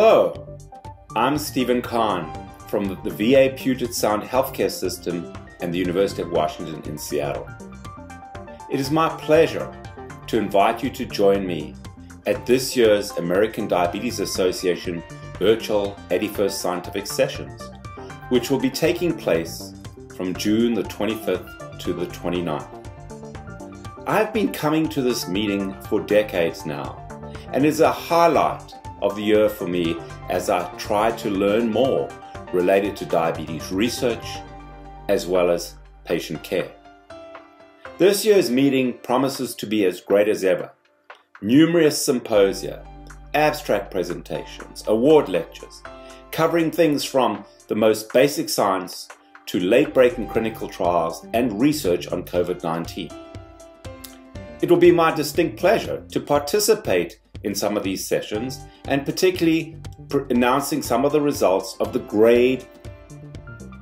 Hello, I'm Steven Kahn from the VA Puget Sound Healthcare System and the University of Washington in Seattle. It is my pleasure to invite you to join me at this year's American Diabetes Association virtual 81st Scientific Sessions, which will be taking place from June the 25th to the 29th. I've been coming to this meeting for decades now, and it's a highlight of the year for me as I try to learn more related to diabetes research as well as patient care. This year's meeting promises to be as great as ever. Numerous symposia, abstract presentations, award lectures, covering things from the most basic science to late breaking clinical trials and research on COVID 19. It will be my distinct pleasure to participate in some of these sessions and particularly announcing some of the results of the GRADE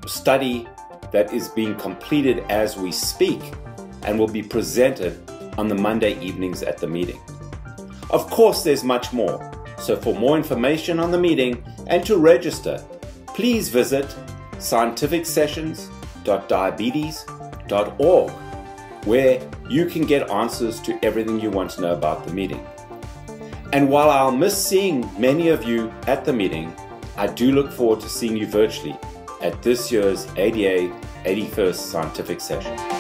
study that is being completed as we speak and will be presented on the Monday evenings at the meeting. Of course, there's much more. So for more information on the meeting and to register, please visit scientificsessions.diabetes.org where you can get answers to everything you want to know about the meeting. And while I'll miss seeing many of you at the meeting, I do look forward to seeing you virtually at this year's ADA 81st Scientific Session.